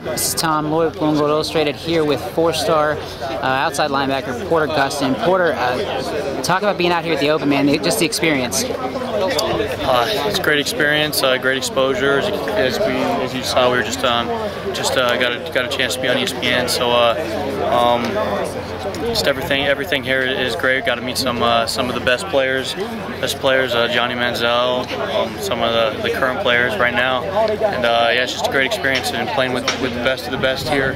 This is Tom Loy, and Illustrated, here with four-star uh, outside linebacker Porter Gustin. Porter, uh, talk about being out here at the Open, man. Just the experience. Uh, it's a great experience, uh, great exposure. As, we, as you saw, we were just um, just uh, got a got a chance to be on ESPN. So uh, um, just everything everything here is great. Got to meet some some of the best players, best players. Johnny Manziel, um, some of the, the, current players right now, and yeah, it's just a great experience and playing with with the best of the best here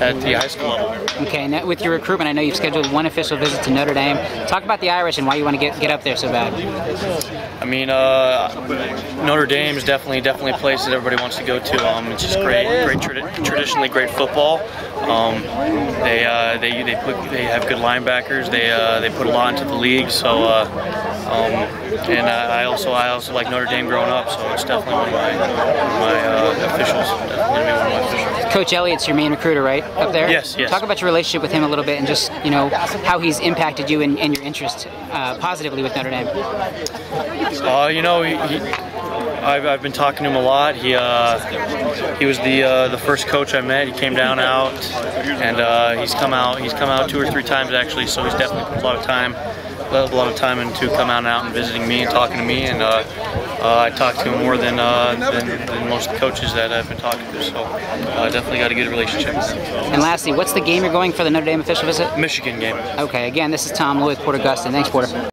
at the high school level. Okay, now with your recruitment, I know you've scheduled one official visit to Notre Dame. Talk about the Irish and why you want to get get up there so bad. I mean, uh, Notre Dame is definitely definitely a place that everybody wants to go to. Um, it's just great, great tra traditionally great football. Um, they uh, they they put they have good linebackers. They uh, they put a lot into the league. So uh, um, and I also I also like Notre Dame growing up. So it's definitely one of my my uh, officials. Definitely one of my officials. Coach Elliott's your main recruiter, right up there? Yes, yes. Talk about your relationship with him a little bit and just you know how he's impacted you and, and your interest uh, positively with Notre Dame. Uh, you know, he, he, I've, I've been talking to him a lot. He uh, he was the uh, the first coach I met. He came down out, and uh, he's come out. He's come out two or three times actually. So he's definitely put a lot of time, a lot of time into coming out, and out and visiting me and talking to me. And uh, I talked to him more than, uh, than, than most coaches that I've been talking to. So uh, definitely got a good relationship. And lastly, what's the game you're going for the Notre Dame official visit? Michigan game. Okay. Again, this is Tom Loy, Porter Gustin. Thanks, Porter.